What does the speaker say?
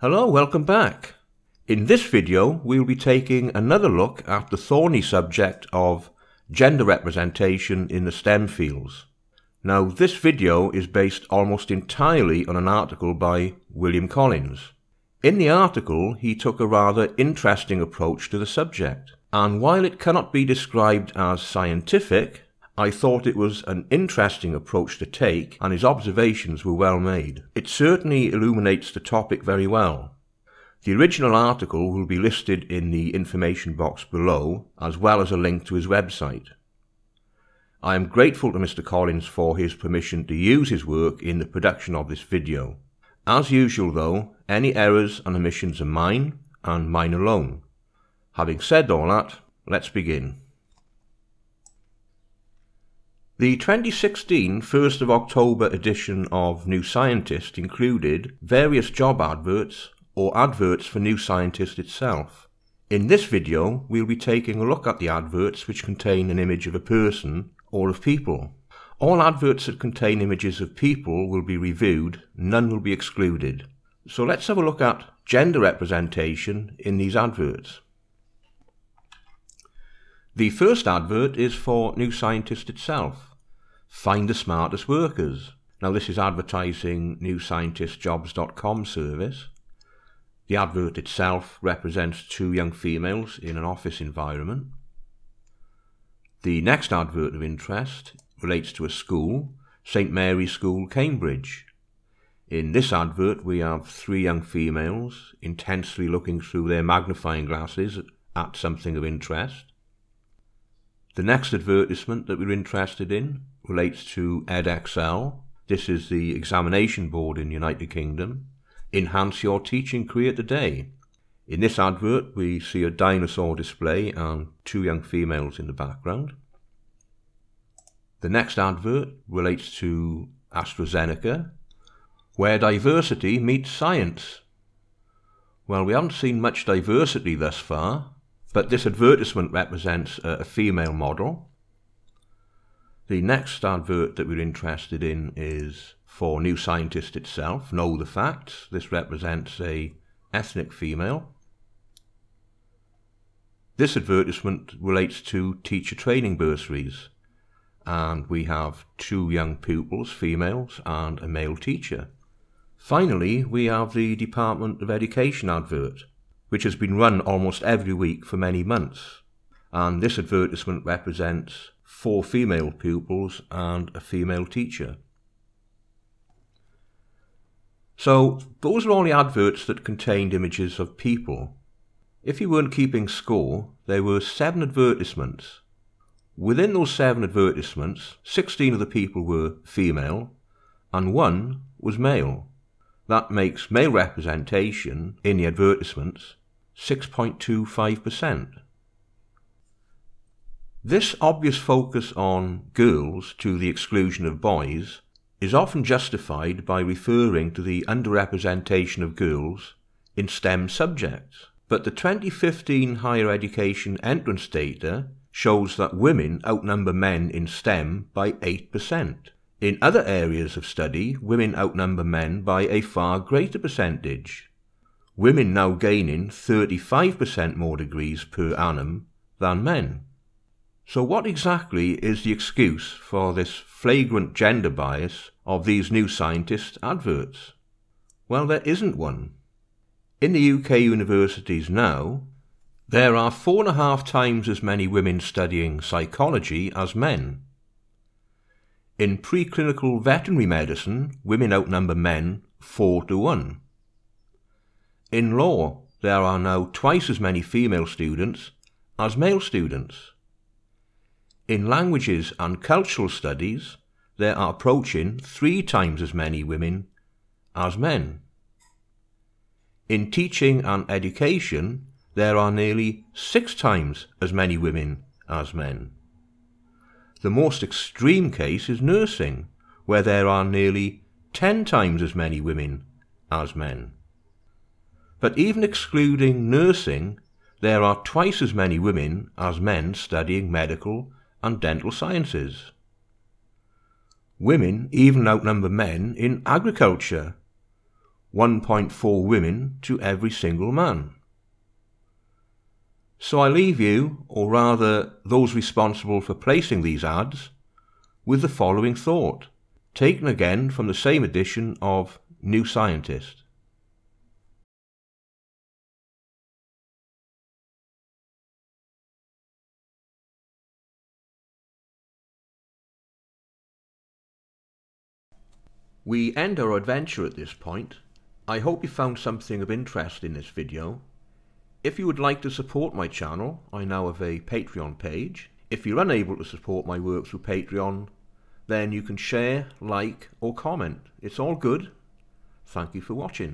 Hello, welcome back. In this video, we'll be taking another look at the thorny subject of gender representation in the STEM fields. Now, this video is based almost entirely on an article by William Collins. In the article, he took a rather interesting approach to the subject, and while it cannot be described as scientific, I thought it was an interesting approach to take, and his observations were well made. It certainly illuminates the topic very well. The original article will be listed in the information box below, as well as a link to his website. I am grateful to Mr. Collins for his permission to use his work in the production of this video. As usual though, any errors and omissions are mine, and mine alone. Having said all that, let's begin. The 2016 1st of October edition of New Scientist included various job adverts or adverts for New Scientist itself. In this video, we'll be taking a look at the adverts which contain an image of a person or of people. All adverts that contain images of people will be reviewed, none will be excluded. So let's have a look at gender representation in these adverts. The first advert is for New Scientist itself find the smartest workers. Now this is advertising newscientistjobs.com service. The advert itself represents two young females in an office environment. The next advert of interest relates to a school, St Mary's School, Cambridge. In this advert we have three young females intensely looking through their magnifying glasses at something of interest. The next advertisement that we're interested in relates to Edexcel. This is the examination board in the United Kingdom. Enhance your teaching career today. In this advert, we see a dinosaur display and two young females in the background. The next advert relates to AstraZeneca, where diversity meets science. Well, we haven't seen much diversity thus far, but this advertisement represents a, female model. The next advert that we're interested in is for New Scientist itself, Know the Facts. This represents a ethnic female. This advertisement relates to teacher training bursaries, and we have two young pupils, females, and a male teacher. Finally, we have the Department of Education advert, which has been run almost every week for many months. And this advertisement represents four female pupils and a female teacher. So, those are only adverts that contained images of people. If you weren't keeping score, there were seven advertisements. Within those seven advertisements, 16 of the people were female and one was male. That makes male representation in the advertisements 6.25%. This obvious focus on girls to the exclusion of boys is often justified by referring to the underrepresentation of girls in STEM subjects. But the 2015 higher education entrance data shows that women outnumber men in STEM by 8%. In other areas of study, women outnumber men by a far greater percentage women now gaining 35% more degrees per annum than men. So what exactly is the excuse for this flagrant gender bias of these new scientist adverts? Well, there isn't one. In the UK universities now, there are four and a half times as many women studying psychology as men. In preclinical veterinary medicine, women outnumber men four to one. In law, there are now twice as many female students as male students. In languages and cultural studies, there are approaching three times as many women as men. In teaching and education, there are nearly six times as many women as men. The most extreme case is nursing, where there are nearly ten times as many women as men. But even excluding nursing, there are twice as many women as men studying medical and dental sciences. Women even outnumber men in agriculture, 1.4 women to every single man. So I leave you, or rather those responsible for placing these ads, with the following thought, taken again from the same edition of New Scientist. We end our adventure at this point. I hope you found something of interest in this video. If you would like to support my channel, I now have a Patreon page. If you're unable to support my work through Patreon, then you can share, like or comment. It's all good. Thank you for watching.